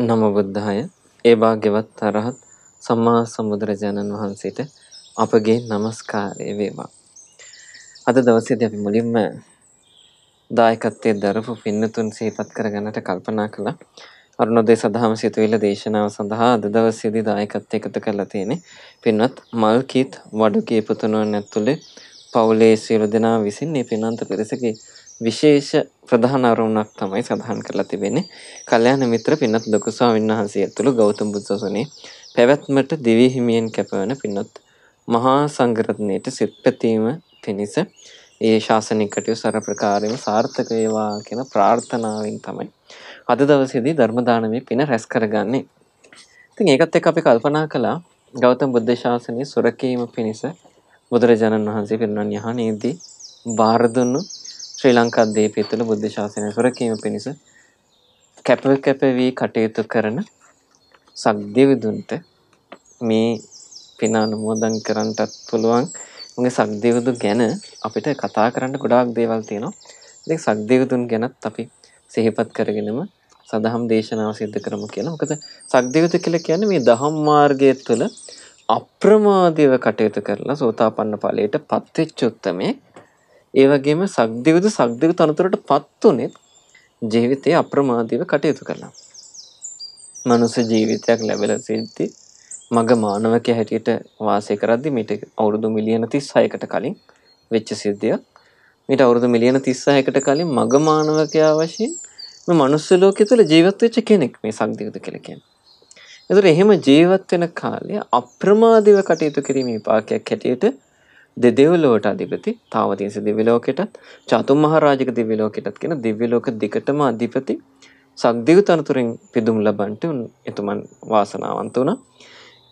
නම බුද්ධාය ඒ භාග්‍යවත් අරහත් සම්මා සම්බුදුරජාණන් වහන්සේට අපගේ নমස්කාරය වේවා. අද දවසේදී අපි මුලින්ම දායකත්වයේ දරපු පින්නතුන් සිහිපත් කරගන්නට කල්පනා කළා. අරුණෝදය සදහම සිතුවිල්ල දේශනාව සඳහා අද දවසේදී දායකත්වය එකතු කරලා තියෙන්නේ. පින්වත් මල්කීත් වඩුගේ පුතුණන් ඇතුළේ පවුලේ සියලු දෙනා විසින් මේ පින්නන්ත පිරිසගේ විශේෂ ප්‍රධාන අරමුණක් තමයි සඳහන් කරලා තිබෙන්නේ. කල්යාණ මිත්‍ර පින්වත් ලොකු ස්වාමීන් වහන්සේ ඇතුළු ගෞතම බුදු සසුනේ පැවැත්මට දිවි හිමියෙන් කැපවන පින්වත් මහා සංඝරත්නයට සිත් පැතීම පිණිස ඒ ශාසනික කටයුතු සර ප්‍රකාරයෙන්ම සාර්ථක වේවා කියන ප්‍රාර්ථනාවෙන් තමයි අද දවසේදී ධර්ම දානමේ පින රැස් කරගන්නේ. ඉතින් ඒකත් එක්ක අපි කල්පනා කළා ගෞතම බුද්ධ ශාසනය සුරකීම පිණිස බුදුරජාණන් වහන්සේ පිරිනමන යහනේදී බාර දුන්නු ශ්‍රී ලංකාද්වීපය තුළ බුද්ධ ශාසනය සුරකීම පිණිස කැප කැප වී කටයුතු කරන සක්දෙවිඳුන්ට මේ පින අනුමෝදන් කරන්නටත් පුළුවන්. උන්ගේ සක්දෙවිඳු ගැන අපිට කතා කරන්න ගොඩාක් දේවල් තියෙනවා. ඉතින් සක්දෙවිඳුන් ගැනත් අපි සිහිපත් කරගෙනම සදහම් දේශනාව සිද්ධ කරමු කියලා. මොකද සක්දෙවිඳු කියලා කියන්නේ මේ දහම් මාර්ගය තුළ අප්‍රමාදීව කටයුතු කරලා සෝතාපන්න ඵලයට පත්වෙච්ච උත්තමේ ඒ වගේම සක්දිවිද සක්දිව තනතුරට පත් උනේත් ජීවිතේ අප්‍රමාදීව කටයුතු කළා. මනුස්ස ජීවිතයක් ලැබලා සිටි මග මානවකයා හැටියට වාසය කරද්දි මීට අවුරුදු මිලියන 36කට කලින් වෙච්ච සිද්ධියක්. මීට අවුරුදු මිලියන 36කට කලින් මග මානවකයා වශයෙන් මේ මනුස්ස ලෝකයේ තුල ජීවත් වෙච්ච කෙනෙක් මේ සක්දිවිද කියලා කියන්නේ. ඒතර එහෙම ජීවත් වෙන කාලේ අප්‍රමාදීව කටයුතු කිරීමේ පාකයක් හැටියට දෙදෙව්ලොවට අධිපති තාවතින්ස දිව්‍ය ලෝකෙටත් චතුම් මහරජක දිව්‍ය ලෝකෙටත් කියන දිව්‍ය ලෝක දිකටම අධිපති සක්දිව් තනතුරෙන් පිදුම් ලබන්ට එතුමන් වාසනාවන්ත වුණා.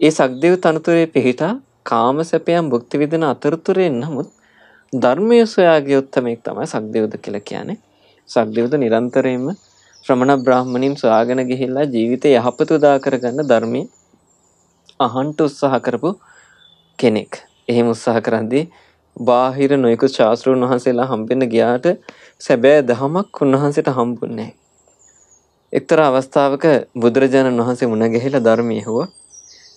ඒ සක්දිව් තනතුරේ පිහිටා කාම සැපයන් භුක්ති විඳින අතරතුරේ නමුත් ධර්මය සොයා ගිය උත්තමෙක් තමයි සක්දිව්ද කියලා කියන්නේ. සක්දිව්ද නිරන්තරයෙන්ම ශ්‍රමණ බ්‍රාහ්මණින් සොයාගෙන ගිහිල්ලා ජීවිතේ යහපත උදා කරගන්න ධර්මයේ අහන්ට උත්සාහ කරපු කෙනෙක්. එහෙම උත්සාහ කරද්දී බාහිර නොයෙකුත් ශාස්ත්‍රූන් වහන්සේලා හම්බෙන්න ගියාට සැබෑ දහමක් උන්වහන්සේට හම්බුන්නේ එක්තරා අවස්ථාවක බුදුරජාණන් වහන්සේ මුණ ගැහිලා ධර්මයේ හුව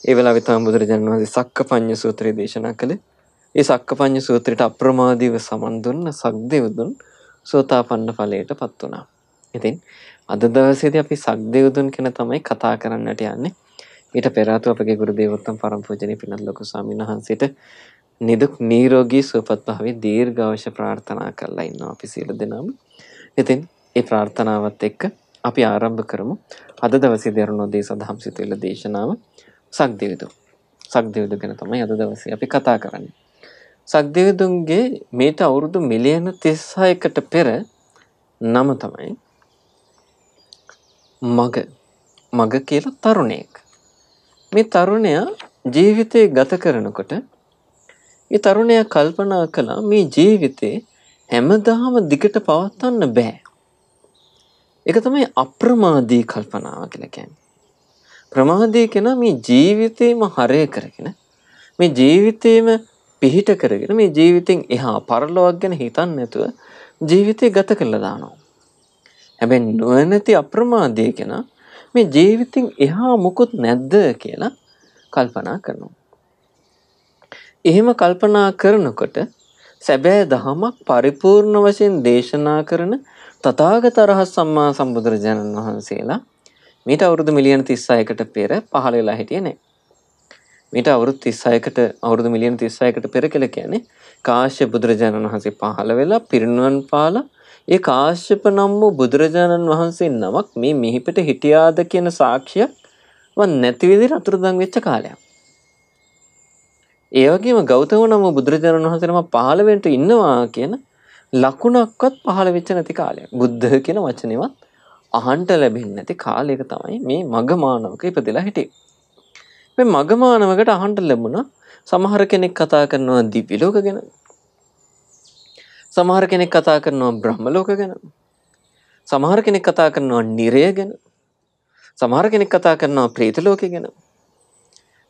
ඒ වෙලාවේ තමයි බුදුරජාණන් වහන්සේ සක්කපඤ්ඤ සූත්‍රය දේශනා කළේ. ඒ සක්කපඤ්ඤ සූත්‍රයට අප්‍රමාදීව සමන් දුන්න සක්දෙව්දුන් සෝතාපන්න ඵලයටපත් වුණා. ඉතින් අද දවසේදී අපි සක්දෙව්දුන් කියන තමයි කතා කරන්නට යන්නේ. ඊට පෙර ආතු අපගේ ගුරු දේවෝත්තම පරම පූජනීය පින්වත් ලොකු ස්වාමීන් වහන්සේට නිදුක් නිරෝගී සුවපත් භාවයේ දීර්ඝායුෂ ප්‍රාර්ථනා කරලා ඉන්නවා අපි සියලු දෙනාම. ඉතින් ඒ ප්‍රාර්ථනාවත් එක්ක අපි ආරම්භ කරමු. අද දවසේ දරුණෝදේ සදහම් සිතුවිල්ල දේශනාව සක්දෙවිදු. සක්දෙවිදු ගැන තමයි අද දවසේ අපි කතා කරන්නේ. සක්දෙවිදුන්ගේ මේට අවුරුදු මිලියන 36කට පෙර නම තමයි මග මග කියලා තරුණයෙක්. මේ තරුණයා ජීවිතේ ගත කරනකොට ඒ තරුණයා කල්පනා කළා මේ ජීවිතේ හැමදාම දිගට පවත්වන්න බෑ. ඒක තමයි අප්‍රමාදී කල්පනාව කියලා කියන්නේ. ප්‍රමාදී කෙනා මේ ජීවිතේම හරය කරගෙන මේ ජීවිතේම පිහිට කරගෙන මේ ජීවිතෙන් එහා පරලොවක් ගැන හිතන්නේ නැතුව ජීවිතේ ගත කරලා දානවා. හැබැයි නොනැති අප්‍රමාදී කෙනා මේ ජීවිතෙන් එහා මොකුත් නැද්ද කියලා කල්පනා කරනවා. එහෙම කල්පනා කරනකොට සැබෑ දහමක් පරිපූර්ණ වශයෙන් දේශනා කරන තථාගත රහත් සම්මා සම්බුදුරජාණන් වහන්සේලා මීට අවුරුදු මිලියන 36කට පෙර පහළ වෙලා හිටියේ නැහැ. මීට අවුරුදු 36කට අවුරුදු මිලියන 36කට පෙර කියලා කියන්නේ කාශ්‍යප බුදුරජාණන් වහන්සේ පහළ වෙලා පිරිනුවන් පාලා ඒ කාශ්‍යප නම් වූ බුදුරජාණන් වහන්සේ නමක් මේ මිහිපිට හිටියාද කියන සාක්ෂියක් වන් නැති විදිහට අතුරුදන් වෙච්ච කාලයක්. ඒ වගේම ගෞතම නම් වූ බුදුරජාණන් වහන්සේ නම පහළ වෙන්න ඉන්නවා කියන ලකුණක්වත් පහළ වෙච්ච නැති කාලයක්. බුද්ධ කියන වචනේවත් අහන්න ලැබෙන්නේ නැති කාලයක තමයි මේ මග මානවක ඉපදලා හිටියේ. මේ මග මානවකට අහන්න ලැබුණා සමහර කෙනෙක් කතා කරනවා දිව්‍ය ලෝක ගැන සමහර කෙනෙක් කතා කරනවා බ්‍රහ්ම ලෝක ගැන. සමහර කෙනෙක් කතා කරනවා නිරය ගැන. සමහර කෙනෙක් කතා කරනවා ප්‍රේත ලෝකය ගැන.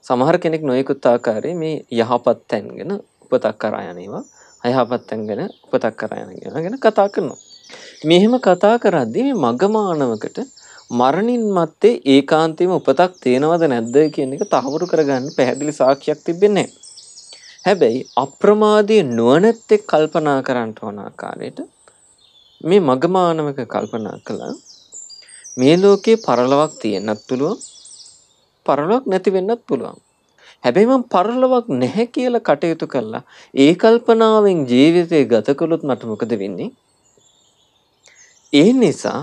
සමහර කෙනෙක් නොයෙකුත් ආකාරයේ මේ යහපත් තැන් ගැන උපතක් කරා යනවා. අයහපත් තැන් ගැන උපතක් කරා යන ගැන කතා කරනවා. මෙහෙම කතා කරද්දී මේ මගමානවකට මරණින් මත්තේ ඒකාන්තයෙන්ම උපතක් තියෙනවද නැද්ද කියන එක තහවුරු කරගන්න පැහැදිලි සාක්ෂියක් තිබෙන්නේ හැබැයි අප්‍රමාදී නුවණැත්තෙක් කල්පනා කරන්න ඕන ආකාරයට මේ මගමානවක කල්පනා කළා. මේ ලෝකේ පරලොවක් තියෙන්නත් පුළුවන් පරලොවක් නැති වෙන්නත් පුළුවන්. හැබැයි මම පරලොවක් නැහැ කියලා කටයුතු කළා. ඒ කල්පනාවෙන් ජීවිතේ ගත කළොත් මට මොකද වෙන්නේ? ඒ නිසා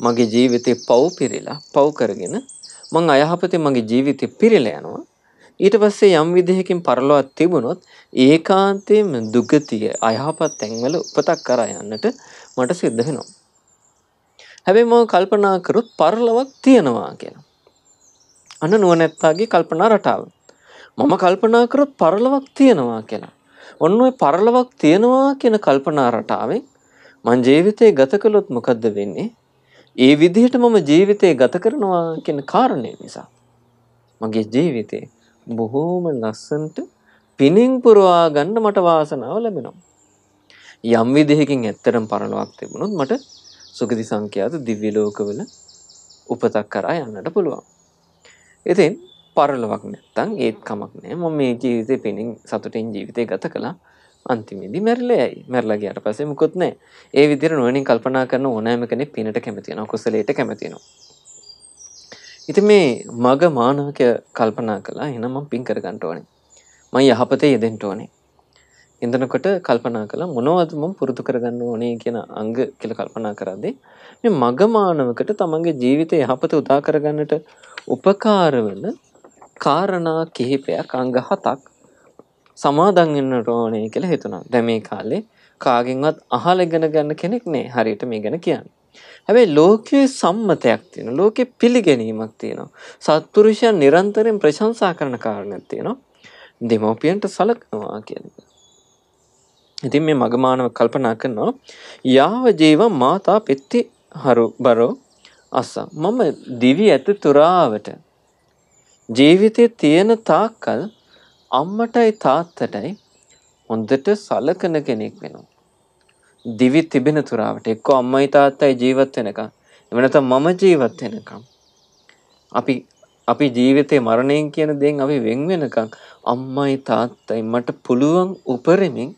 මගේ ජීවිතේ පව් පිරিলা පව් කරගෙන මං අයහපතේ මගේ ජීවිතේ පිරিলা යනවා. ඊට පස්සේ යම් විදිහකින් පරලොවක් තිබුණොත් ඒකාන්තයෙන්ම දුගතිය අයහපත් තැන්වල උපතක් කරා යන්නට මට සිද්ධ වෙනවා. හැබැයි මම කල්පනා කරොත් පරලොවක් තියෙනවා කියලා. අන්න නුවණැත්තාගේ කල්පනා රටාව. මම කල්පනා කරොත් පරලොවක් තියෙනවා කියලා. ඔන්න ඔය පරලොවක් තියෙනවා කියන කල්පනා රටාවෙන් මං ජීවිතේ ගත කළොත් මොකද්ද වෙන්නේ? ඒ විදිහට මම ජීවිතේ ගත කරනවා කියන කාරණය නිසා. මගේ ජීවිතේ බොහෝම ලස්සන්ට පිනින් පුරවා ගන්න මට වාසනාව ලැබෙනවා. යම් විදිහකින් ඇත්තටම පරලොවක් තිබුණොත් මට සුගති සංඛ්‍යාත දිව්‍ය ලෝකවල උපතක් කරා යන්නට පුළුවන්. ඉතින් පරලොවක් නැත්තම් ඒත් කමක් නෑ. මම මේ ජීවිතේ පිනින් සතුටින් ජීවිතේ ගත කළා. අන්තිමේදී මැරිලා යයි. මැරිලා ගියාට පස්සේ මුකුත් නැහැ. ඒ විදිහට නුවණින් කල්පනා කරන ඕනෑම කෙනෙක් පිනට කැමති වෙනවා. කුසලයට කැමති වෙනවා. ඉතින් මේ මග මානවකය කල්පනා කළා එහෙනම් මම පින් කරගන්න ඕනේ. මම යහපතේ යෙදෙන්න ඕනේ. ඉඳනකොට කල්පනා කළා මොනවද මම පුරුදු කරගන්න ඕනේ කියන අංග කියලා කල්පනා කරද්දී මේ මග මානවකට තමන්ගේ ජීවිතය යහපත උදා කරගන්නට උපකාර වෙන කාරණා කිහිපයක් අංග හතක් සමාදන් වෙන්න ඕනේ කියලා හිතුණා. දැන් මේ කාලේ කාගෙන්වත් අහලා ඉගෙන ගන්න කෙනෙක් නෑ හරියට මේ ගැන කියන්නේ. හැබැයි ලෝකයේ සම්මතයක් තියෙනවා. ලෝකේ පිළිගැනීමක් තියෙනවා. සත්පුරුෂයන් නිරන්තරයෙන් ප්‍රශංසා කරන කාරණයක් තියෙනවා. දෙමෝපියන්ට සලකනවා කියන එක. ඉතින් මේ මගමානව කල්පනා කරනවා යාව ජීව මාතා පෙත්ති හරු බරෝ අස්ස මම දිවි ඇත තුරාවට ජීවිතයේ තියෙන තාක්කල් අම්මටයි තාත්තටයි හොඳට සලකන කෙනෙක් වෙනවා. දිවි තිබෙන තුරාවට එක්ක අම්මයි තාත්තයි ජීවත් වෙනකම් එහෙම නැත්නම් මම ජීවත් වෙනකම් අපි අපි ජීවිතේ මරණයෙන් කියන දේෙන් අපි වෙන් වෙනකම් අම්මයි තාත්තයි මට පුළුවන් උපරිමෙන්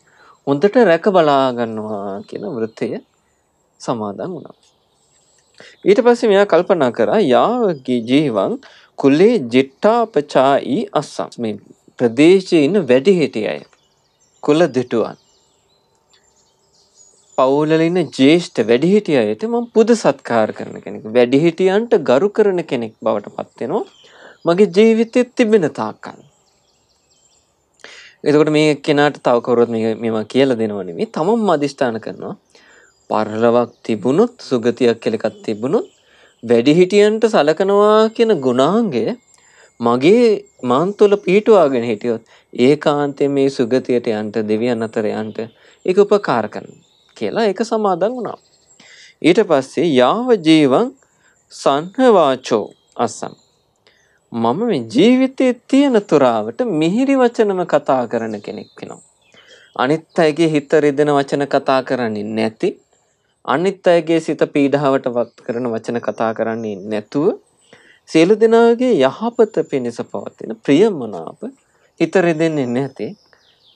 හොඳට රැක බලා ගන්නවා කියන වෘත්තය සමාදන් වුණා. ඊට පස්සේ මෙයා කල්පනා කරා යාවගේ ජීවන් කුලේ ජිට්ටාපචායි අස්සම් මේ ප්‍රදේශයේ ඉන්න වැඩිහිටිය අය කුල දිටුවන්. පවුලල ඉන්න ජේෂ්ඨ වැඩිහිටිය අයට මම පුද සත්කාර කරන කෙනෙක්. වැඩිහිටියන්ට ගරු කරන කෙනෙක් බවට පත් වෙනවා. මගේ ජීවිතෙත් තිබෙන තාක්කල් එතකොට මේ කෙනාට තව කවුරුත් මේ මේවා කියලා දෙනව නෙමෙයි. තමන්ම අදිෂ්ඨාන කරනවා. පරලොවක් තිබුණොත් සුගතියක් කියලා එකක් තිබුණොත් වැඩිහිටියන්ට සලකනවා කියන ගුණාංගය මගේ මන් තුළ පිහිටුවාගෙන හිටියොත් ඒකාන්තයෙන් මේ සුගතියට යන්න දෙවියන් අතර යන්න ඒක උපකාර කරනවා. කියලා ඒක සමාදන් වුණා. ඊට පස්සේ යාව ජීවං සංහවාචෝ අසම් මම මේ ජීවිතයේ තියෙන තුරාවට මිහිරි වචනම කතා කරන කෙනෙක් වෙනවා. අනිත් අයගේ හිත රිදෙන වචන කතා කරන්නේ නැති අනිත් අයගේ සිත පීඩාවට වත් කරන වචන කතා කරන්නේ නැතුව සියලු දෙනාගේ යහපත පිණිස පවතින ප්‍රියමනාප හිත රිදෙන්නේ නැති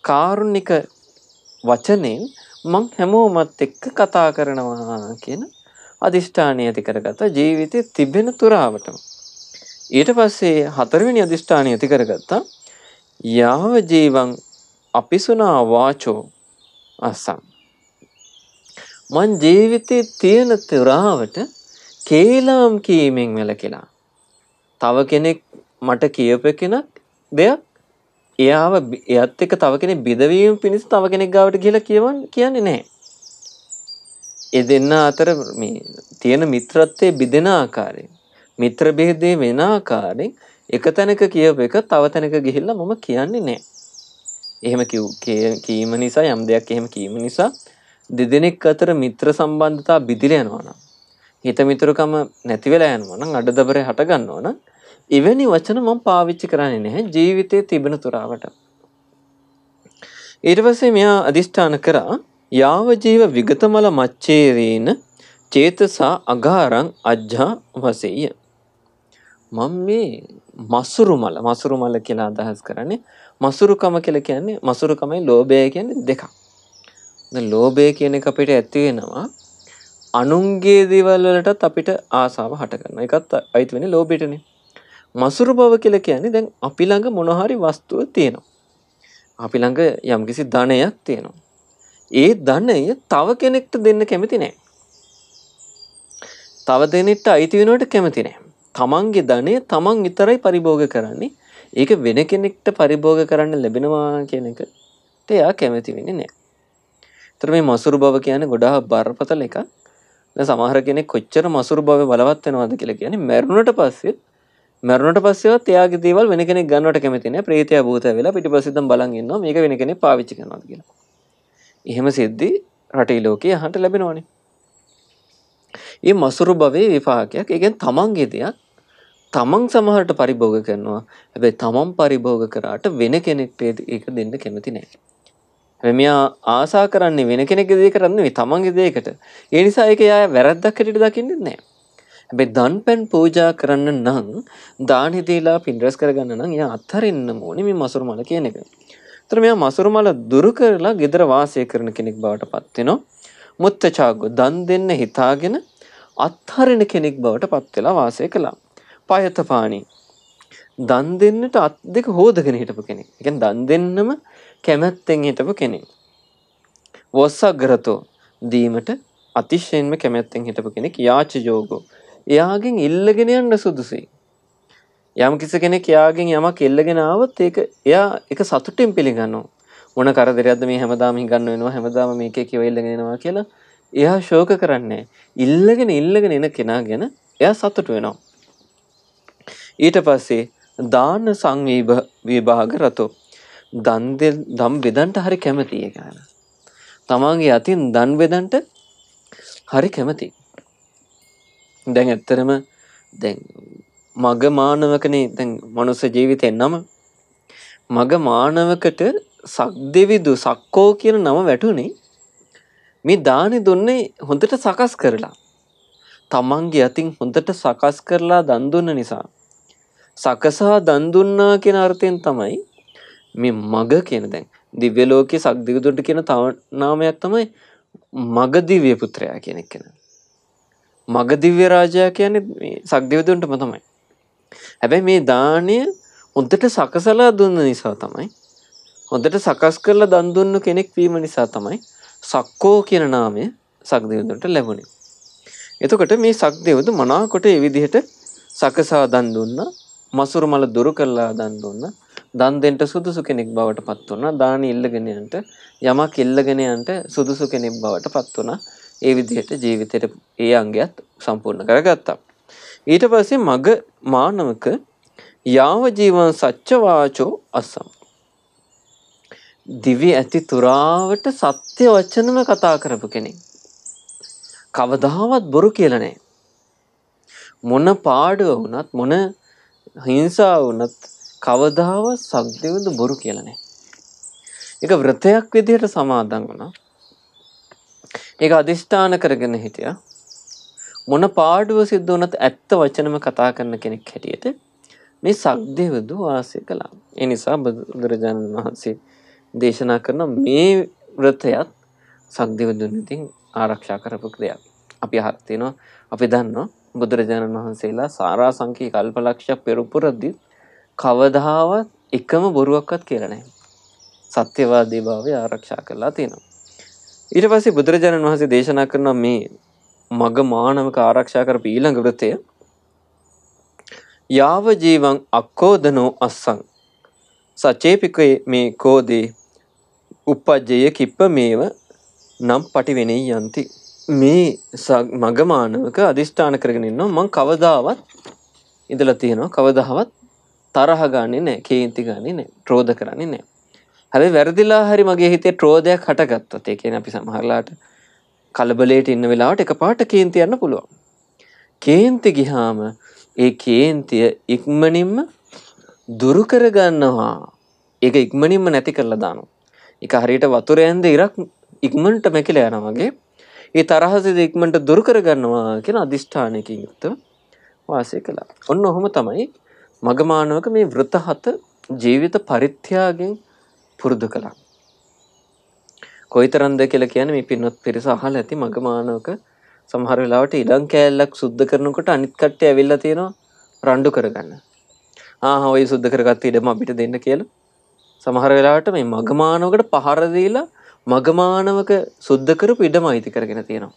කාරුණික වචනෙන් මං හැමෝමත් එක්ක කතා කරනවා කියන අදිෂ්ඨානය ඇති කරගත්ත ජීවිතේ තිබෙන තුරාවටම. ඊට පස්සේ හතරවෙනි අදිෂ්ඨානය ඇති කරගත්තා. යාව ජීවං අපිසුනා වාචෝ අසම් මං ජීවිතේ තියෙන තුරාවට කේලම් කීමෙන් වැළකීලා. තව කෙනෙක් මට කියප කෙනක් දෙයක් එයාව එයත් එක්ක තව කෙනෙක් බෙදවීම පිණිස තව කෙනෙක් ගාවට කියලා කියවන් කියන්නේ නැහැ. ඒ දෙන්න අතර මේ තියෙන මිත්‍රත්වයේ බෙදෙන ආකාරයෙන් මිත්‍ර බෙහෙදේ වෙන ආකාරයෙන් එක තැනක කියව එක තව තැනක ගිහිල්ලා මම කියන්නේ නැහැ. එහෙම කීම නිසා යම් දෙයක් එහෙම කීම නිසා දෙදෙනෙක් අතර මිත්‍ර සම්බන්ධතා බිදිලා යනවා නම් හිත මිතුරුකම නැති වෙලා යනවා නම් අඩදබරේ හට ගන්නවා නම් එවැනි වචන මම පාවිච්චි කරන්නේ නැහැ ජීවිතයේ තිබෙන තුරාවට. ඊට පස්සේ මෙයා අදිෂ්ඨාන කරා යාව ජීව විගතමල මච්චේරීන චේතසා අගාරං අජ්ජා වසෙය. මම මේ මසුරු මල මසුරු මල කියලා අදහස් කරන්නේ මසුරුකම කියලා කියන්නේ මසුරුකමයි ලෝභය කියන්නේ දෙකක්. දැන් ලෝභය කියන එක අපිට ඇති වෙනවා අනුන්ගේ දේවල් වලටත් අපිට ආසාව හට ගන්නවා. ඒකත් අයිති වෙන්නේ ලෝභයටනේ. මසුරු බව කියලා කියන්නේ දැන් අපි ළඟ මොන හරි වස්තුවක් තියෙනවා. අපි ළඟ යම්කිසි ධනයක් තියෙනවා. ඒ ධනය තව කෙනෙක්ට දෙන්න කැමති නැහැ. තව දෙනෙක්ට අයිති වෙනවට කැමති නැහැ. තමන්ගේ ධනය තමන් විතරයි පරිභෝග කරන්නේ. ඒක වෙන කෙනෙක්ට පරිභෝග කරන්න ලැබෙනවා කියන එකට එයා කැමති වෙන්නේ නැහැ. ඒතර මේ මසුරු බව කියන්නේ ගොඩාක් බරපතල එකක්. දැන් සමහර කෙනෙක් කොච්චර මසුරු බව බලවත් වෙනවද කියලා කියන්නේ මැරුණට පස්සේ මැරුණට පස්සෙවත් එයාගේ දේවල් වෙන කෙනෙක් ගන්නවට කැමති නැහැ. ප්‍රේතයා භූතය වෙලා පිටිපස්සෙන් බලන් ඉන්නවා මේක වෙන කෙනෙක් පාවිච්චි කරනවාද කියලා. එහෙම සිද්ධි රටේ ලෝකේ අහන්න ලැබෙනවනේ. මේ මසුරු භවයේ විපාකයක්. ඒ කියන්නේ තමන්ගේ දෙයක් තමන් සමහරට පරිභෝග කරනවා. හැබැයි තමන් පරිභෝග කරාට වෙන කෙනෙක්ට ඒක දෙන්න කැමති නැහැ. හැබැයි මෙයා ආසා කරන්නේ වෙන කෙනෙක්ගේ දේ කරන්නේ නෙවෙයි තමන්ගේ දේකට. ඒ නිසා ඒක එයා වැරද්දක් හැටියට දකින්නේ නැහැ. හැබැයි දන් පැන් පූජා කරන්න නම් දානි දීලා පින් රැස් කරගන්න නම් එයා අත්හරින්න ඕනේ මේ මසුරු මල කියන එක. ඒතර මෙයා මසුරු මල දුරු කරලා gedara වාසය කරන කෙනෙක් බවට පත් වෙනවා. මුත්තචාග්ගෝ දන් දෙන්න හිතාගෙන අත්හරින කෙනෙක් බවට පත් වෙලා වාසය කළා. පයතපාණි දන් දෙන්නට අත් දෙක හොදගෙන හිටපු කෙනෙක්. ඒ කියන්නේ දන් දෙන්නම කැමැත්තෙන් හිටපු කෙනෙක්. වස්සග්‍රතෝ දීමට අතිශයින්ම කැමැත්තෙන් හිටපු කෙනෙක් යාච යෝගෝ එයාගෙන් ඉල්ලගෙන යන්න සුදුසුයි. යම් කිසි කෙනෙක් එයාගෙන් යමක් ඉල්ලගෙන ආවොත් ඒක එයා ඒක සතුටින් පිළිගන්නවා. මොන කරදරයක්ද මේ හැමදාම හිඟන්න වෙනවා හැමදාම මේකේ කියව ඉල්ලගෙන එනවා කියලා එයා ශෝක කරන්නේ ඉල්ලගෙන ඉල්ලගෙන එන කෙනා ගැන එයා සතුට වෙනවා. ඊට පස්සේ දාන සංවීභ විභාග රතෝ දන් දම් බෙදන්ට හරි කැමතියි කියලා. තමන්ගේ අතින් දන් බෙදන්ට හරි කැමතියි. දැන් ඇත්තරම දැන් මග මානවකනේ දැන් මනුස්ස ජීවිතෙන් නම මග මානවකට සක්දෙවිදු සක්කෝ කියන නම වැටුනේ. මේ දානි දුන්නේ හොඳට සකස් කරලා. තමන්ගේ අතින් හොඳට සකස් කරලා දන් දුන්න නිසා. සකසා දන් දුන්නා කියන අර්ථයෙන් තමයි මේ මග කියන දැන් දිව්‍ය ලෝකයේ සක්දිවිදුන්ට කියන තව නාමයක් තමයි මග දිව්‍ය පුත්‍රයා කියන එක. මගදිව්‍ය රාජයා කියන්නේ මේ සක්දිවදුන්ටම තමයි. හැබැයි මේ දාණය හොඳට සකසලා දුන්න නිසා තමයි හොඳට සකස් කරලා දන් දුන්න කෙනෙක් වීම නිසා තමයි සක්කෝ කියන නාමය සක්දිවදුන්ට ලැබුණේ. එතකොට මේ සක්දිවදු මනාකොට ඒ විදිහට සකසා දන් දුන්නා මසුරු මල දුරු කළා දන් දුන්නා දන් දෙන්න සුදුසු කෙනෙක් බවට පත් වුණා දානි ඉල්ලගෙන යන්න යමක් ඉල්ලගෙන යන්න සුදුසු කෙනෙක් බවට පත් වුණා ඒ විදිහට ජීවිතේට ඒ අංගයත් සම්පූර්ණ කරගත්තා. ඊට පස්සේ මග මානවක යාව ජීවන සච්ච වාචෝ අසම්. දිවි ඇති තුරාවට සත්‍ය වචනම කතා කරපු කෙනෙක්. කවදාවත් බොරු කියලා නැහැ. මොන පාඩුව වුණත් මොන හිංසා වුණත් කවදාවත් සක්දෙවද බොරු කියලා නැහැ. ඒක වෘතයක් විදිහට සමාදන් වුණා. ඒක අදිෂ්ඨාන කරගෙන හිටියා. මොන පාඩුව සිද්ධ වුණත් ඇත්ත වචනම කතා කරන කෙනෙක් හැටියට මේ සක්දෙවදු වාසය කළා. ඒ නිසා බුදුරජාණන් වහන්සේ දේශනා කරන මේ වෘතයත් සක්දෙවදුන් ඉතින් ආරක්ෂා කරපු දෙයක්. අපි අහලා තිනවා අපි දන්නවා බුදුරජාණන් වහන්සේලා සාරා සංකී කල්පලක්ෂ පෙරපුරදී කවදාවත් එකම බොරුවක්වත් කියලා නැහැ. සත්‍යවාදී භාවය ආරක්ෂා කරලා තියෙනවා. ඊට පස්සේ බුදුරජාණන් වහන්සේ දේශනා කරන මේ මග මානවක ආරක්ෂා කරපු ඊළඟ වෘතය යාව ජීවං අක්කෝදනෝ අස්සං. සචේපිකේ මේ කෝදේ උපජ්ජය කිප්ප මේව නම් පටිවෙනෙයි යන්ති. මේ මග මානවක අදිෂ්ඨාන කරගෙන ඉන්නවා. මං කවදාවත් ඉඳලා තියෙනවා. කවදාවත් තරහ ගන්නේ නැහැ කේන්ති ගන්නේ නැහැ ක්‍රෝධ කරන්නේ නැහැ හැබැයි වැරදිලා හරි මගේ හිතේ ක්‍රෝධයක් හටගත්තොත් ඒ කියන්නේ අපි සමහරලාට කලබලයට ඉන්න වෙලාවට එකපාරට කේන්ති යන්න පුළුවන්. කේන්ති ගියාම ඒ කේන්තිය ඉක්මනින්ම දුරු කරගන්නවා. ඒක ඉක්මනින්ම නැති කරලා දානවා. ඒක හරියට වතුර ඇඳ ඉරක් ඉක්මනට මැකිලා යනවා වගේ ඒ තරහසිත ඉක්මනට දුරු කරගන්නවා කියන අදිෂ්ඨානයකින් යුක්තව වාසය කළා. ඔන්න ඔහොම තමයි මගමානවක මේ වෘත හත ජීවිත පරිත්‍යාගයෙන් පුරුදු කළා. කොයිතරම්ද කියලා කියන්නේ මේ පින්වත් පිරිස අහලා ඇති මගමානවක සමහර වෙලාවට ඉඩම් කෑල්ලක් සුද්ධ කරනකොට අනිත් කට්ටිය ඇවිල්ලා තියෙනවා රණ්ඩු කරගන්න. ආ ඔය සුද්ධ කරගත්ත ඉඩම අපිට දෙන්න කියලා. සමහර වෙලාවට මේ මගමානවකට පහර දීලා මගමානවක සුද්ධ කරපු ඉඩම අයිති කරගෙන තියෙනවා.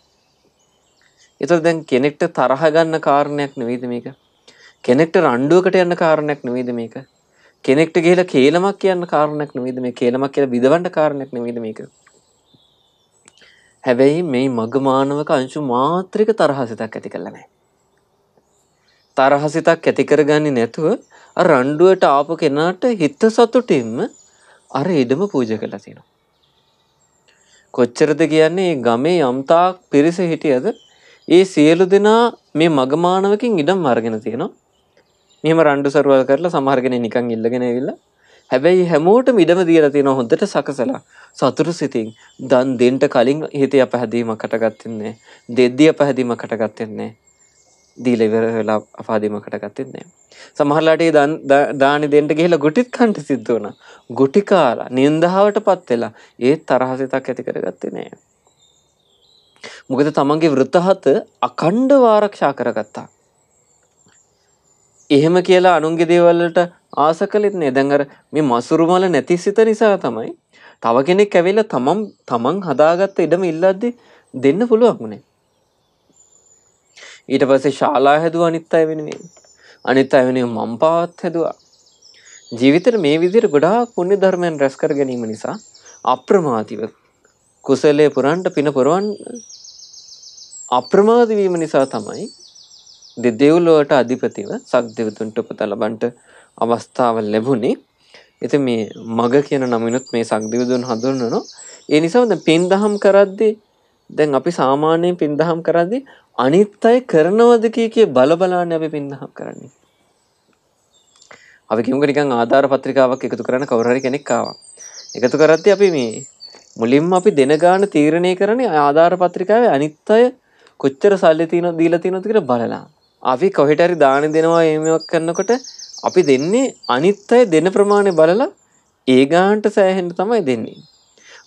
ඒතර දැන් කෙනෙක්ට තරහ ගන්න කාරණයක් නෙවෙයිද මේක? කෙනෙක්ට රණ්ඩුවකට යන්න කාරණයක් නෙවෙයිද මේක? කෙනෙක්ට ගිහලා කේලමක් කියන්න කාරණයක් නෙවෙයිද මේ කේලමක් කියලා විදවන්න කාරණයක් නෙවෙයිද මේක? හැබැයි මේ මගමානවක අංශු මාත්‍රික තරහසිතක් ඇති කළා නැහැ. තරහසිතක් ඇති කරගන්නේ නැතුව අර රණ්ඩුවට ආපු කෙනාට හිත සතුටින්ම අර ඉඩම පූජා කළා තියෙනවා. කොච්චරද කියන්නේ ගමේ යම්තාක් පිරිස හිටියද ඒ සියලු දෙනා මේ මගමානවකින් ඉඩම් අරගෙන තියෙනවා. මෙහෙම රණ්ඩු සරුවල් කරලා සමහර කෙනෙක් නිකන් ඉල්ලගෙන ඇවිල්ලා හැබැයි හැමෝටම ඉඩම දීලා තියෙනවා හොඳට සකසලා සතුරු සිතින් දන් දෙන්න කලින් හිතේ අපහැදීමක් හටගත්තේ නැහැ. දෙද්දී අපහැදීමක් හටගත්තේ නැහැ. දීලා ඉවර වෙලා අපහැදීමක් හටගත්තේ නැහැ. සමහරලාට ඒ දානි දෙන්න ගිහිල්ලා ගුටිත් කන්ට සිද්ධ වුණා. ගුටි කාලා නින්දාවටපත් වෙලා ඒත් තරහසිතක් ඇති කරගත්තේ නැහැ. මොකද තමන්ගේ වෘතහත අකණ්ඩව ආරක්ෂා කරගත්තා. එහෙම කියලා අනුන්ගේ දේවල් වලට ආස කළෙත් නෑ. දැන් අර මේ මසුරු මල නැති සිත නිසා තමයි තව කෙනෙක් ඇවිල්ලා තමන් තමන් හදාගත්ත ඉඩම ඉල්ලද්දි දෙන්න පුළුවන් උනේ. ඊට පස්සේ ශාලා හැදුවා අනිත් අය වෙනුවෙන්. අනිත් අය වෙනුවෙන් මම්පාත් හැදුවා. ජීවිතේ මේ විදිහට ගොඩාක් පුණ්‍ය ධර්මයන් රැස් කර ගැනීම නිසා අප්‍රමාදීව කුසලයේ පුරන්ට පින පුරවන්න අප්‍රමාද වීම නිසා තමයි දෙදෙව්ලොවට අධිපතිව සක්දෙවතුන්ට උපත ලබන්ට අවස්ථාව ලැබුණේ. ඉතින් මේ මග කියන නමිනුත් මේ සක්දිවිදුන් හඳුන්වනවා. ඒ නිසා දැන් පින් දහම් කරද්දී දැන් අපි සාමාන්‍යයෙන් පින් දහම් කරද්දී අනිත් අය කරනවද කිය කිය බල බලාන්නේ අපි පින් දහම් කරන්නේ. අපි කිමුක නිකන් ආධාර පත්‍රිකාවක් එකතු කරන්න කවුරු හරි කෙනෙක් ආවා. එකතු කරද්දී අපි මේ මුලින්ම අපි දෙන ගාන තීරණය කරන්නේ ආධාර පත්‍රිකාවේ අනිත් අය කොච්චර සල්ලි තියෙනවද දීලා තියෙනවද කියලා බලලා. අපි කොහෙට හරි දාන දෙනවා එහෙමයක් කරනකොට අපි දෙන්නේ අනිත් අය දෙන ප්‍රමාණය බලලා ඒ ගානට සෑහෙන්න තමයි දෙන්නේ.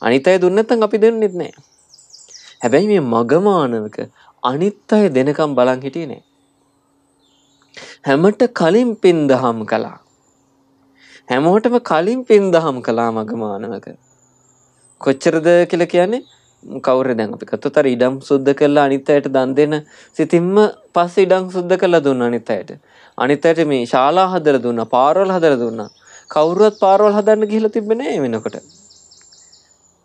අනිත් අය දුන්නේ නැත්නම් අපි දෙන්නෙත් නෑ. හැබැයි මේ මගමානවක අනිත් අය දෙනකම් බලන් හිටියේ නෑ. හැමට කලින් පින් දහම් කළා. හැමෝටම කලින් පින් දහම් කළා මගමානවක. කොච්චරද කියලා කියන්නේ කවුරු දැන් අපි ගත්තොත් අර ඉඩම් සුද්ධ කරලා අනිත් අයට දන් දෙන සිතින්ම පස්සේ ඉඩම් සුද්ධ කරලා දුන්නා අනිත් අයට. අනිත් අයට මේ ශාලා හදලා දුන්නා, පාරවල් හදලා දුන්නා. කවුරුවත් පාරවල් හදන්න ගිහිල්ලා තිබ්බේ නෑ වෙනකොට.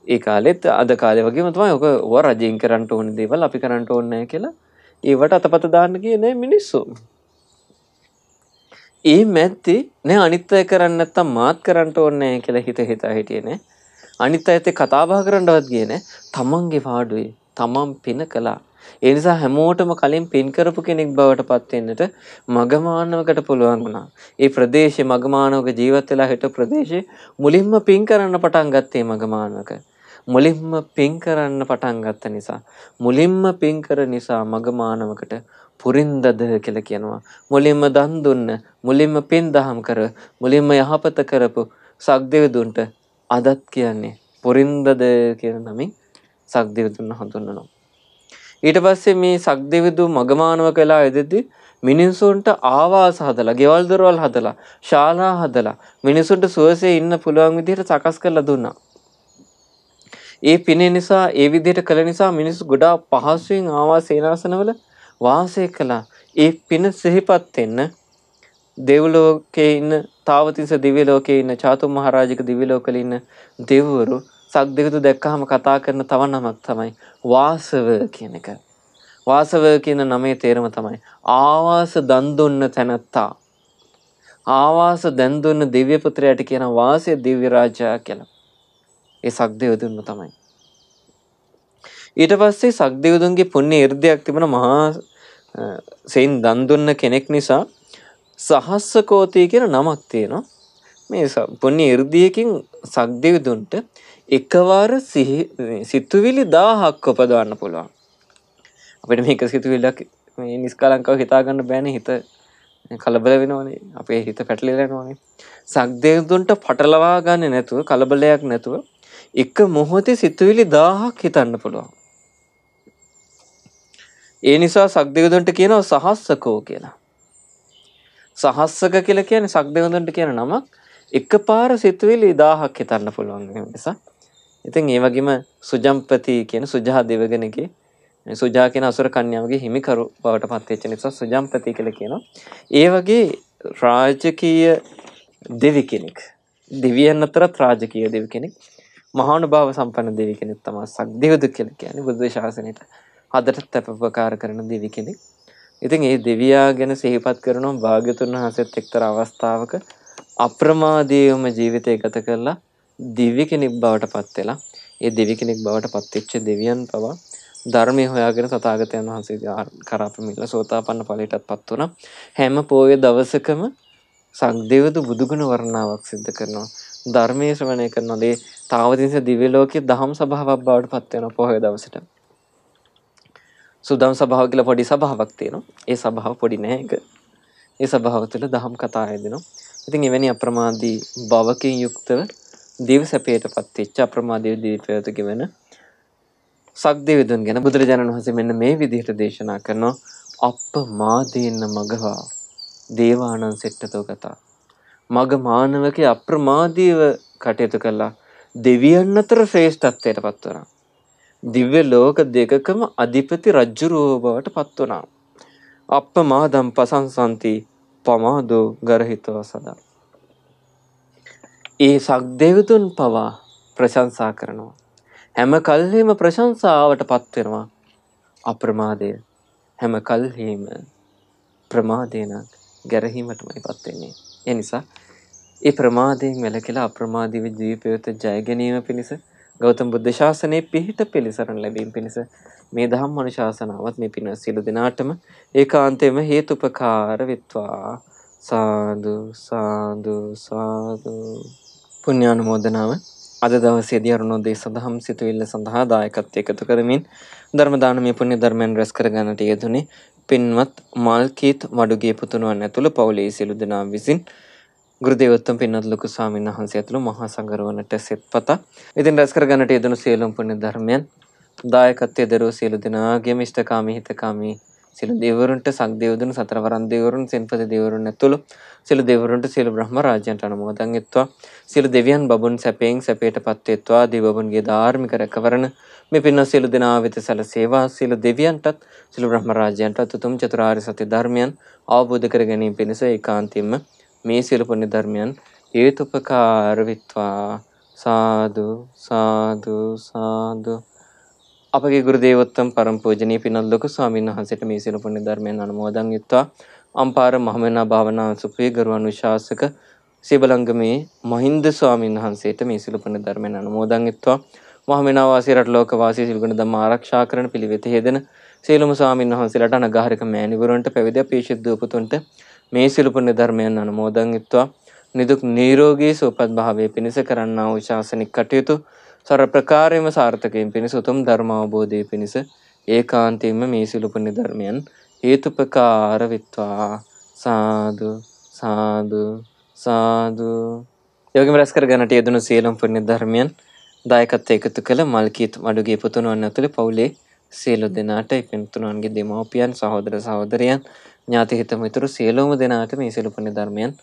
ඒ කාලෙත් අද කාලේ වගේම තමයි ඔක ඔය රජෙන් කරන්න ඕන දේවල් අපි කරන්න ඕනේ නැහැ කියලා ඒවට අතපත දාන්න ගියේ නෑ මිනිස්සු. ඒ මැද්දේ නෑ අනිත් අය කරන්නේ නැත්තම් මාත් කරන්න ඕනේ නැහැ කියලා හිත හිතා හිටියේ නෑ. අනිත් අයත් කතා බහ කරන්නවත් ගියේ නෑ. තමන්ගේ පාඩුවේ තමන් පින කළා. ඒ නිසා හැමෝටම කලින් පින් කරපු කෙනෙක් බවට පත් වෙන්නට මගමානවකට පුළුවන් වුණා. ඒ ප්‍රදේශේ මගමානවක ජීවත් වෙලා හිට ප්‍රදේශේ මුලින්ම පින් කරන්න පටන් ගත්තේ මගමානවක. මුලින්ම පින් කරන්න පටන් ගත්ත නිසා මුලින්ම පින් කර නිසා මගමානවකට පුරින්දද කියලා කියනවා. මුලින්ම දන් දුන්න, මුලින්ම පින් දහම් කර, මුලින්ම යහපත කරපු සක්දෙවිදුන්ට අදත් කියන්නේ පුරින්දද කියන නමින් සක්දෙවිදුන් හඳුන්වනවා. ඊට පස්සේ මේ සක්දෙවිදු මගමානවක වෙලා එදෙද්දි මිනිසුන්ට ආවාස හදලා, ගෙවල් දොරවල් හදලා, ශාලා හදලා මිනිසුන්ට සුවසේ ඉන්න පුළුවන් විදිහට සකස් කරලා දුන්නා. ඒ පිනේ නිසා ඒ විදිහට කළ නිසා මිනිස්සු ගොඩාක් පහසුවෙන් ආවා සේනාසනවල වාසය කළා. ඒ පින සිහිපත් වෙන්න දෙව්ලෝකේ ඉන්න තාවතිස දිව්‍ය ලෝකේ ඉන්න චාතු මහරජික දිව්‍ය ලෝකවල ඉන්න දෙවිවරු සක්දිවිතු දැක්කහම කතා කරන තව නමක් තමයි වාසව කියන එක. වාසව කියන නමේ තේරුම තමයි ආවාස දන් දුන්න තැනැත්තා. ආවාස දැන් දුන්න දිව්‍ය පුත්‍රයාට කියන වාසය දිව්‍ය රාජයා කියලා. ඒ සක්දෙවිතුන්ම තමයි. ඊට පස්සේ සක්දෙවිතුන්ගේ පුණ්‍ය 이르දයක් තිබුණ මහා සෙයින් දන් දුන්න කෙනෙක් නිසා සහස්සකෝති කියන නමක් තියෙනවා. මේ පුණ්‍ය 이르දියකින් සක්දෙවිතුන්ට එකවර සිතුවිලි 1000ක් උපදවන්න පුළුවන්. අපිට මේක සිතුවිල්ලක් මේ නිස්කලංකව හිතාගන්න බෑනේ හිත. කලබල වෙනවනේ. අපේ හිත පැටලිලා යනවනේ සක්දේවතුන්ට පටලවා ගන්න නැතුව කලබලයක් නැතුව එක මොහොතේ සිතුවිලි 1000ක් හිතන්න පුළුවන්. ඒ නිසා සක්දේවතුන්ට කියනවා සහස්සකෝ කියලා. සහස්සක කියලා කියන්නේ සක්දේවතුන්ට කියන නමක් එකපාර සිතුවිලි 1000ක් හිතන්න පුළුවන් නිසා ඉතින් ඒ වගේම සුජම්පති කියන සුජා දෙවගණගේ සුජා කියන අසුර කන්‍යාවගේ හිමිකරු බවට පත් වෙච්ච නිසා සුජම්පති කියලා කියනවා. ඒ වගේ රාජකීය දෙවි කෙනෙක්. දෙවියන් අතරත් රාජකීය දෙවි කෙනෙක්. මහානුභාව සම්පන්න දෙවි කෙනෙක් තමයි සක්දේවදු කියලා කියන්නේ බුද්ධ ශාසනයට හදට අපපකාර කරන දෙවි කෙනෙක්. ඉතින් ඒ දෙවියා ගැන සිහිපත් කරනවා භාග්‍යතුන් වහන්සේත් එක්තරා අවස්ථාවක අප්‍රමාදීවම ජීවිතය ගත කරලා දිව්‍ය කෙනෙක් බවට පත් වෙලා ඒ දෙවි කෙනෙක් බවට පත් වෙච්ච දෙවියන් පවා ධර්මය හොයාගෙන තථාගතයන් වහන්සේ කරා පැමිණලා සෝතාපන්න ඵලයටත් පත් වුණා. හැම පොයේ දවසකම සක්දේවදු බුදුගුණ වර්ණාවක් සිද්ධ කරනවා. ධර්මයේ ශ්‍රවණය කරනවා. ඒ තාවතින්ස දිව්‍ය ලෝකයේ දහම් සභාවක් බවට පත් වෙනවා පොයේ දවසට. සුදම් සභාව කියලා පොඩි සභාවක් තියෙනවා. ඒ සභාව පොඩි නෑ ඒක. ඒ සභාව තුළ දහම් කතා හැදෙනවා. ඉතින් එවැනි අප්‍රමාදී භවකින් යුක්තව දිව සැපයටපත් වෙච්ච අප්‍රමාදී දීපයතු ගෙවන සක්දේවදුන් ගැන බුදුරජාණන් වහන්සේ මෙන්න මේ විදිහට දේශනා කරනවා අප්පමාදීන මගවා දේවානං සෙට්ටතෝ කතා මග මානවකේ අප්‍රමාදීව කටයුතු කළා දෙවියන් අතර ශ්‍රේෂ්ඨත්වයට පත් වුණා දිව්‍ය ලෝක දෙකකම අධිපති රජ්ජුරුව බවට පත් වුණා. අප්පමාදම් පසංසන්ති පමාදෝ ගරහිතව සදා ඒ සක්දේවතුන් පවා ප්‍රශංසා කරනවා. හැම කල්හිම ප්‍රශංසාවට පත් වෙනවා අප්‍රමාදය. හැම කල්හිම ප්‍රමාදේන ගැරහීමටමයි පත් වෙන්නේ. ඒ නිසා ඒ ප්‍රමාදයෙන් වැළකීලා අප්‍රමාදීව ජීවිතය ජය ගැනීම පිණිස ගෞතම බුද්ධ ශාසනයේ පිහිට පිළිසරණ ලැබීම පිණිස මේ ධම්ම අනුශාසනාවත් මේ පින සියලු දිනාටම ඒකාන්තයෙන්ම හේතුපකාර වෙත්වා. සාදු සාදු සාදු. පුණ්‍යානුමෝදනාව අද දවසේදී අරුණෝදය සඳහම් සිතුවිල්ල සඳහා දායකත්වය එකතු කරමින් ධර්ම දානමය පුණ්‍ය ධර්මයන් රැස් කර ගන්නට යෙදුනේ පින්වත් මල්කීත් මඩුගේ පුතුණුවන් ඇතුළු පවුලේ සියලු දෙනා විසින් ගුරුදේවෝත්තම පින්වත් ලොකු ස්වාමීන් වහන්සේ ඇතුළු මහා සංඝරවණට සෙත්පත. ඉතින් රැස් කර ගන්නට යෙදුණු සියලුම පුණ්‍ය ධර්මයන් දායකත්වයේ දරෝ සියලු දෙනාගේම ඉෂ්ඨකාමී හිතකාමී සියලු දෙවිවරුන්ට සක්දේවදුන් සතරවරන් දෙවිවරුන් සෙන්පති දෙවිවරුන් ඇතුළු සියලු දෙවිවරුන්ට සියලු බ්‍රහ්ම රාජ්‍යයන්ට අනුමෝදන් වෙත්වා. සියලු දෙවියන් බබුන් සැපයෙන් සැපයටපත් වෙත්වා. දෙවබුන්ගේ ධාර්මික රැකවරණ මේ පින්න සියලු දෙනා වෙත සැලසේවා. සියලු දෙවියන්ටත් සියලු බ්‍රහ්ම රාජ්‍යයන්ටත් උතුම් චතුරාර්ය සත්‍ය ධර්මයන් අවබෝධ කර ගැනීම පිණිස ඒකාන්තයෙන්ම මේ සියලු පුණ්‍ය ධර්මයන් හේතුපකාර වෙත්වා. සාදු සාදු සාදු. අපගේ ගුරු දේවෝත්තම පරම පූජනීය පින්වත් ලොකු ස්වාමීන් වහන්සේට මේ සියලු පුණ්‍ය ධර්මයන් අනුමෝදන් වෙත්වා. අම්පාර මහමෙනා භාවනා සුපේ ගරු අනුශාසක සිබලංගමේ මහින්ද ස්වාමීන් වහන්සේට මේ සියලු පුණ්‍ය ධර්මයන් අනුමෝදන් වෙත්වා. මහමෙනා වාසී රට ලෝක වාසී සිල්ගුණ ධම්ම ආරක්ෂා කරන පිළිවෙත හේදෙන සියලුම ස්වාමීන් වහන්සේලාට අනගාരിക මෑණිවරුන්ට පැවිදි අපේක්ෂිත දූපතුන්ට මේ සියලු පුණ්‍ය ධර්මයන් අනුමෝදන් වෙත්වා නිදුක් නිරෝගී සුවපත් භාවයේ පිණිස කරන්නා වූ ශාසනික කටයුතු සර ප්‍රකාරයෙන්ම සාර්ථකයෙන් පිණිස උතුම් ධර්ම අවබෝධය පිණිස ඒකාන්තයෙන්ම මේ සිළු පුණ්‍ය ධර්මයන් හේතුපකාර වෙත්වා. සාදු සාදු සාදු. යෝගිම රැස් කර ගන්නට යෙදුණු සියලුම පුණ්‍ය ධර්මයන් දායකත්ව එකතු කළ මල්කීත් මඩුගේ පුතුණුවන් ඇතුළේ පවුලේ සියලු දෙනාට පින්තුණුවන්ගේ දෙමව්පියන් සහෝදර සහෝදරයන් ඥාති හිත මිතුරු සියලුම දෙනාට මේ සියලු පුණ්‍ය ධර්මයන්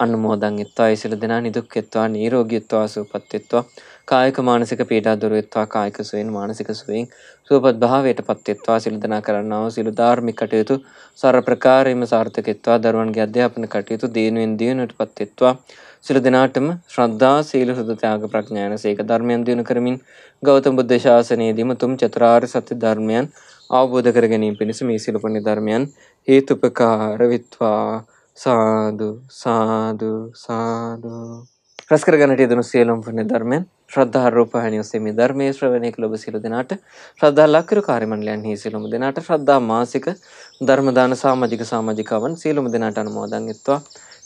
අනුමෝදන් වෙත්වා ඒ සියලු දෙනා නිදුක් වෙත්වා නිරෝගීත්වා සුවපත් වෙත්වා කායික මානසික පීඩා දුර වෙත්වා කායික සුවයෙන් මානසික සුවයෙන් සුවපත් භාවයට පත් වෙත්වා සියලු දෙනා කරන්නා වූ සියලු ධාර්මික කටයුතු සාර ප්‍රකාරයෙන්ම සාර්ථක වෙත්වා දරුවන්ගේ අධ්‍යාපන කටයුතු දිනුවෙන් දිනුවට පත් වෙත්වා සියලු දෙනාටම ශ්‍රද්ධා සීල සුද ත්‍යාග ප්‍රඥාන සීක ධර්මයන් දිනු කරමින් ගෞතම බුද්ධ ශාසනයේදීම තුම් චතුරාර්ය සත්‍ය ධර්මයන් අවබෝධ කර ගැනීම පිණිස මේ සියලු පුණ්‍ය ධර්මයන් හේතුපකාර වෙත්වා සාදු සාදු සාදු රැස් කරගන්නට යෙදුණු සියලුම පුණ්‍ය ධර්මයන් ශ්‍රද්ධා රූපහානිය ඔස්සේ මේ ධර්මයේ ශ්‍රවණය කළ ඔබ සියලු දෙනාට ශ්‍රද්ධා ලක්කරු කාර්යමණ්ඩලයන්හි සියලුම දෙනාට ශ්‍රද්ධා මාසික ධර්ම දාන සමාජික සමාජිකවන් සියලුම දෙනාට අනුමෝදන් වෙත්වා.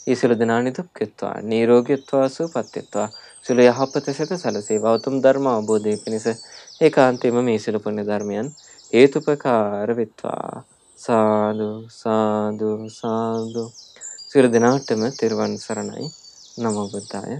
ඒ සියලු දෙනා නිදුක් වෙත්වා. නිරෝගීත්වා සුවපත් වෙත්වා. සියලු යහපත සිත සැලසේවා. උතුම් ධර්ම අවබෝධය පිණිස ඒකාන්තයෙන්ම මේ සියලු පුණ්‍ය ධර්මයන් හේතුපකාර වෙත්වා. සාදු සාදු සාදු සියලු දෙනාටම තෙරුවන් සරණයි. නමෝ බුද්ධාය